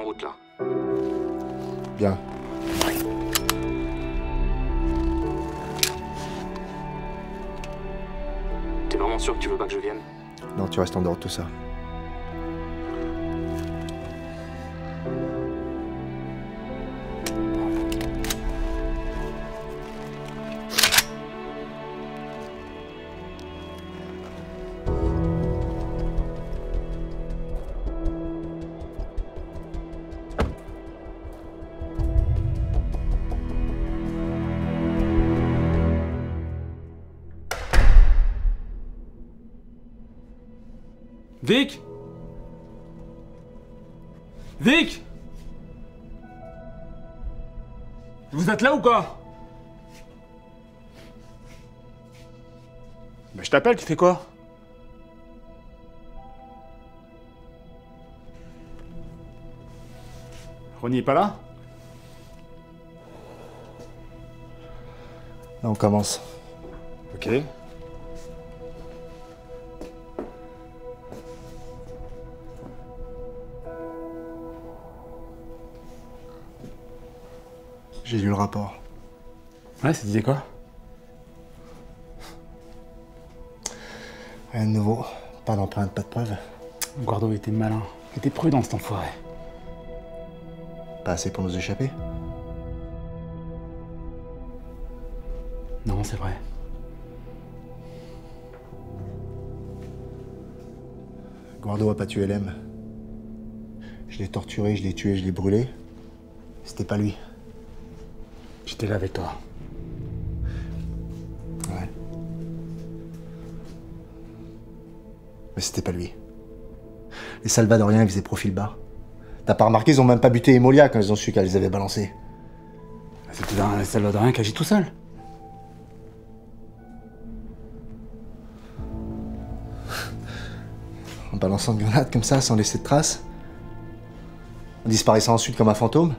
En route là. Bien. T'es vraiment sûr que tu veux pas que je vienne? Non, tu restes en dehors de tout ça. Vic! Vic! Vous êtes là ou quoi? Bah je t'appelle, tu fais quoi? Ronnie est pas là? Là, on commence. Ok. J'ai lu le rapport. Ouais, ça disait quoi? Rien de nouveau. Pas d'empreinte, pas de preuve. Guardo était malin. Il était prudent cet enfoiré. Pas assez pour nous échapper? Non, c'est vrai. Guardo a pas tué Lem. Je l'ai torturé, je l'ai tué, je l'ai brûlé. C'était pas lui. J'étais là avec toi. Ouais. Mais c'était pas lui. Les Salvadoriens, ils faisaient profil bas. T'as pas remarqué, ils ont même pas buté Emolia quand ils ont su qu'elle les avait balancés. C'était un Salvadorien qui agit tout seul. En balançant de grenades comme ça, sans laisser de traces. En disparaissant ensuite comme un fantôme.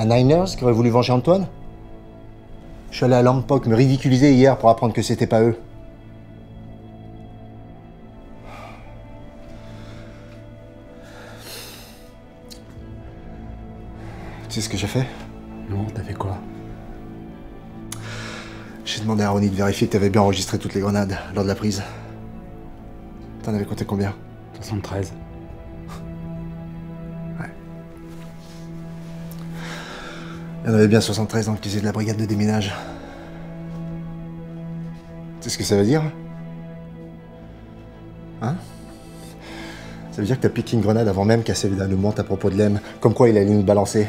Un Niners qui aurait voulu venger Antoine? Je suis allé à Longpok me ridiculiser hier pour apprendre que c'était pas eux. Tu sais ce que j'ai fait? Non, t'as fait quoi? J'ai demandé à Ronnie de vérifier que t'avais bien enregistré toutes les grenades lors de la prise. T'en avais compté combien? 73. Il y en avait bien 73 dans le casier de la brigade de déminage. Tu sais ce que ça veut dire Hein? Ça veut dire que t'as piqué une grenade avant même qu'Assevida nous mente à propos de Lem, comme quoi il allait nous balancer.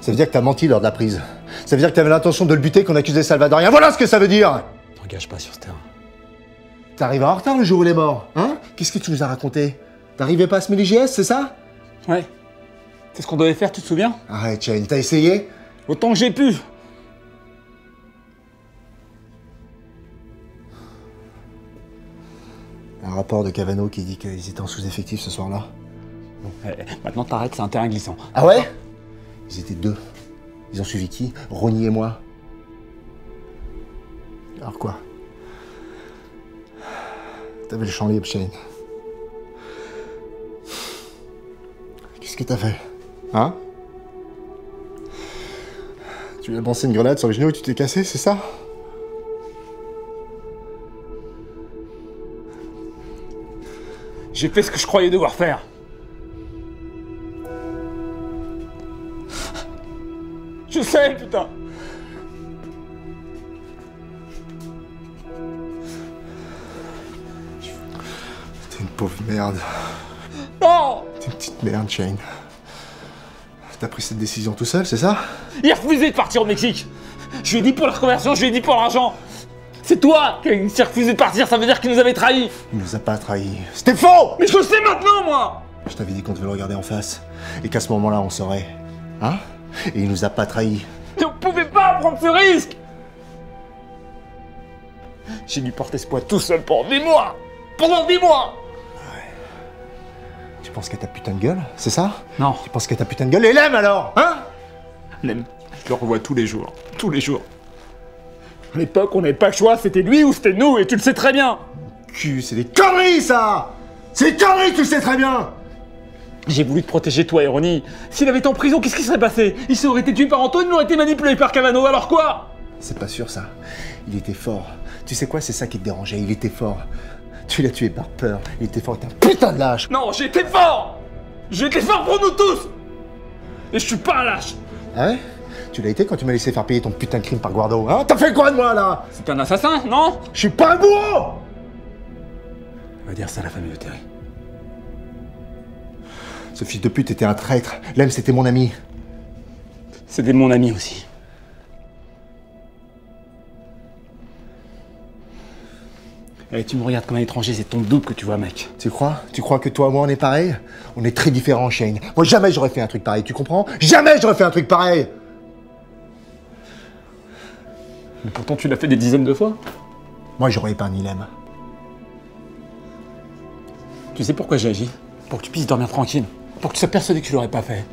Ça veut dire que t'as menti lors de la prise. Ça veut dire que t'avais l'intention de le buter, qu'on accusait Salvadorien. Voilà ce que ça veut dire T'engages pas sur ce terrain. T'arrives en retard le jour où il est mort, hein? Qu'est-ce que tu nous as raconté? T'arrivais pas à semer les GS, c'est ça? Ouais. C'est ce qu'on devait faire, tu te souviens Arrête, Shane, t'as essayé Autant que j'ai pu Un rapport de Cavano qui dit qu'ils étaient en sous-effectif ce soir-là. Eh, Maintenant t'arrêtes, c'est un terrain glissant. Ah ouais Ils étaient deux. Ils ont suivi qui? Ronnie et moi. Alors quoi? T'avais le champ libre, Shane. Qu'est-ce que t'as fait? Hein Tu lui as lancé une grenade sur le genou et tu t'es cassé, c'est ça J'ai fait ce que je croyais devoir faire. Je sais, putain T'es une pauvre merde. Non T'es une petite merde, Shane. T'as pris cette décision tout seul, c'est ça Il a refusé de partir au Mexique Je lui ai dit pour la reconversion, je lui ai dit pour l'argent C'est toi qui s'est refusé de partir, ça veut dire qu'il nous avait trahis Il nous a pas trahis. C'était faux Mais je le sais maintenant, moi Je t'avais dit qu'on devait le regarder en face. Et qu'à ce moment-là, on saurait. Hein Et il nous a pas trahis. Mais on pouvait pas prendre ce risque J'ai dû porter ce poids tout seul pendant des mois Pendant des mois Tu penses qu'à ta putain de gueule C'est ça? Non, Tu penses qu'à ta putain de gueule Et l'aime alors Hein? Lem, je le revois tous les jours. Tous les jours. À l'époque, on n'avait pas le choix, c'était lui ou c'était nous, et tu le sais très bien cul, c'est des conneries ça C'est des conneries, tu le sais très bien J'ai voulu te protéger, toi, Ironie. S'il avait été en prison, qu'est-ce qui serait passé? Il serait été tué par Antoine, il aurait été manipulé par Cavano, alors quoi? C'est pas sûr ça. Il était fort. Tu sais quoi, c'est ça qui te dérangeait, il était fort. Tu l'as tué par peur, il était fort, t'es un putain de lâche. Non, j'ai été fort! J'ai été fort pour nous tous! Et je suis pas un lâche! Ah ouais? Tu l'as été quand tu m'as laissé faire payer ton putain de crime par Guardo, hein? T'as fait quoi de moi là? C'est un assassin, non? Je suis pas un bourreau! On va dire ça à la famille de Terry. Ce fils de pute était un traître. Lem, c'était mon ami. C'était mon ami aussi. Eh, tu me regardes comme un étranger, c'est ton double que tu vois, mec. Tu crois? Tu crois que toi et moi on est pareil? On est très différents, Shane. Moi jamais j'aurais fait un truc pareil, tu comprends? Jamais j'aurais fait un truc pareil Mais pourtant, tu l'as fait des dizaines de fois. Moi j'aurais épargné Lem. Tu sais pourquoi j'ai agi? Pour que tu puisses dormir tranquille. Pour que tu sois persuadé que tu l'aurais pas fait.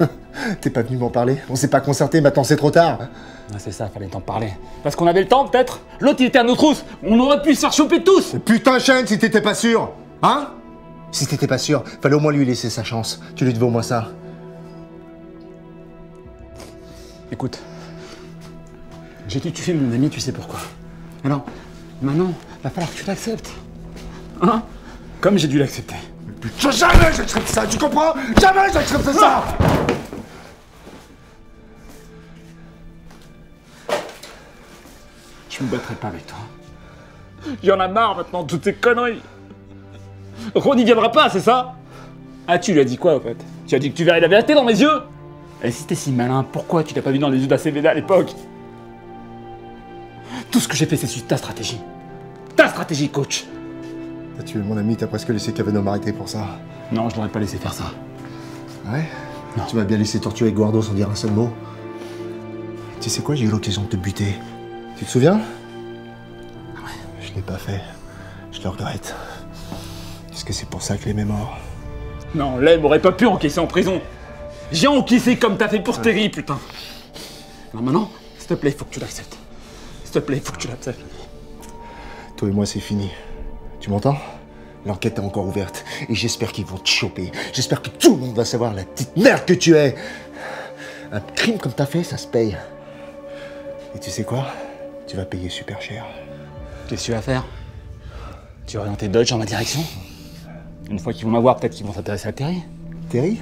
T'es pas venu m'en parler On s'est pas concerté, maintenant c'est trop tard. Ah, c'est ça, fallait t'en parler. Parce qu'on avait le temps, peut-être L'autre, il était à nos trousses On aurait pu se faire choper tous Putain Shane, si t'étais pas sûr Hein? Si t'étais pas sûr, fallait au moins lui laisser sa chance. Tu lui devais au moins ça. Écoute, j'ai dû tuer mon ami, tu sais pourquoi. Alors, maintenant, va falloir que tu l'acceptes. Hein? Comme j'ai dû l'accepter. Putain, jamais j'accepte ça, tu comprends? Jamais j'accepte ça Je me battrai pas avec toi. J'en ai marre maintenant de toutes ces conneries. Ron n'y viendra pas, c'est ça? Ah, tu lui as dit quoi, au fait? Tu as dit que tu verrais la vérité dans mes yeux? Et si t'es si malin, pourquoi tu l'as pas vu dans les yeux d'ACVD à l'époque? Tout ce que j'ai fait, c'est suivre ta stratégie. Ta stratégie, coach T'as tué mon ami, t'as presque laissé Cavano m'arrêter pour ça. Non, je l'aurais pas laissé faire ça. Ouais? Non. Tu m'as bien laissé torturer Guardo sans dire un seul mot. Tu sais quoi, j'ai eu l'occasion de te buter. Tu te souviens? Ouais. Je l'ai pas fait. Je le regrette. Est-ce que c'est pour ça que Lem est mort? Non, Lem aurait pas pu encaisser en prison. J'ai encaissé comme t'as fait pour Terry, putain. Non, maintenant, s'il te plaît, faut que tu l'acceptes. S'il te plaît, faut que tu l'acceptes. Toi et moi, c'est fini. Tu m'entends? L'enquête est encore ouverte et j'espère qu'ils vont te choper. J'espère que tout le monde va savoir la petite merde que tu es. Un crime comme t'as fait, ça se paye. Et tu sais quoi? Tu vas payer super cher. Qu'est-ce que tu vas faire? Tu vas orienter Dodge en ma direction? Une fois qu'ils vont m'avoir, peut-être qu'ils vont s'intéresser à Terry. Terry?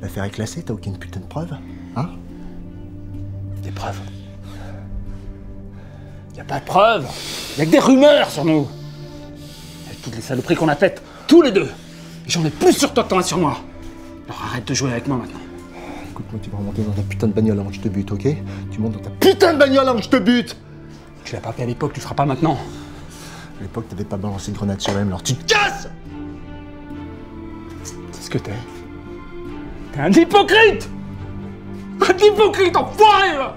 L'affaire est classée, t'as aucune putain de preuve Hein? Des preuves? Y a pas de preuves! Y a que des rumeurs sur nous! Avec toutes les saloperies qu'on a faites, tous les deux! Et J'en ai plus sur toi que t'en as sur moi! Alors arrête de jouer avec moi maintenant. Écoute-moi, tu vas remonter dans ta putain de bagnole avant que je te bute, ok? Tu montes dans ta putain de bagnole avant que je te bute Tu l'as pas fait à l'époque, tu le feras pas maintenant. À l'époque, t'avais pas balancé une grenade sur Lem, alors tu te casses C'est ce que t'es. T'es un hypocrite Un hypocrite, enfoiré, là